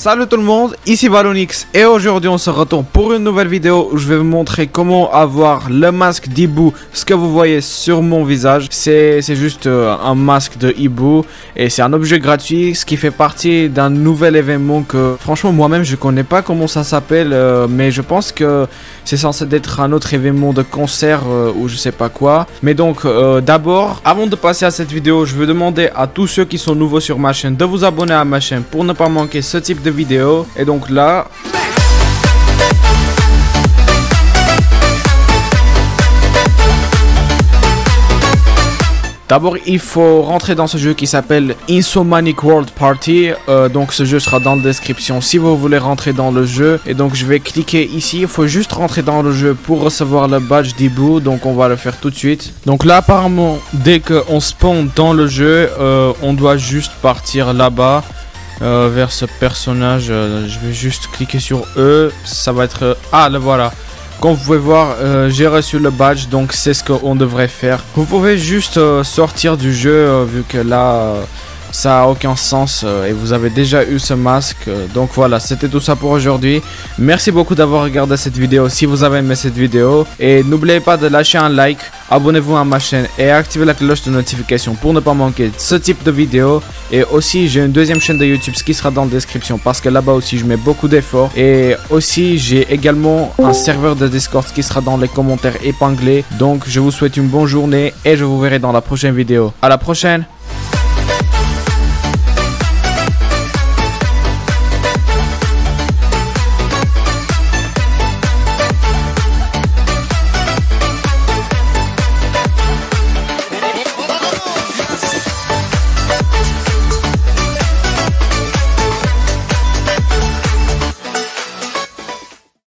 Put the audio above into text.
Salut tout le monde, ici Valonix et aujourd'hui on se retrouve pour une nouvelle vidéo où je vais vous montrer comment avoir le masque d'Ibu, ce que vous voyez sur mon visage. C'est juste euh, un masque de Ibu et c'est un objet gratuit, ce qui fait partie d'un nouvel événement que franchement moi-même je connais pas comment ça s'appelle, euh, mais je pense que c'est censé être un autre événement de concert euh, ou je sais pas quoi. Mais donc d'abord, avant de passer à cette vidéo, je veux demander à tous ceux qui sont nouveaux sur ma chaîne de vous abonner à ma chaîne pour ne pas manquer ce type de vidéo. Et donc là... D'abord, il faut rentrer dans ce jeu qui s'appelle Insomanic World Party. Euh, donc, ce jeu sera dans la description si vous voulez rentrer dans le jeu. Et donc, je vais cliquer ici. Il faut juste rentrer dans le jeu pour recevoir le badge d'Ibu. Donc, on va le faire tout de suite. Donc là, apparemment, dès qu'on spawn dans le jeu, euh, on doit juste partir là-bas. Euh, vers ce personnage. Euh, je vais juste cliquer sur E. Ça va être... ah, le voilà. Comme vous pouvez voir, euh, j'ai reçu le badge, donc c'est ce qu'on devrait faire. Vous pouvez juste sortir du jeu, vu que là, ça a aucun sens et vous avez déjà eu ce masque. donc voilà, c'était tout ça pour aujourd'hui. Merci beaucoup d'avoir regardé cette vidéo si vous avez aimé cette vidéo. Et n'oubliez pas de lâcher un like, abonnez-vous à ma chaîne et activez la cloche de notification pour ne pas manquer ce type de vidéo. Et aussi, j'ai une deuxième chaîne de YouTube, qui sera dans la description parce que là-bas aussi, je mets beaucoup d'efforts. Et aussi, j'ai également un serveur de Discord qui sera dans les commentaires épinglés. Donc, je vous souhaite une bonne journée et je vous verrai dans la prochaine vidéo. À la prochaine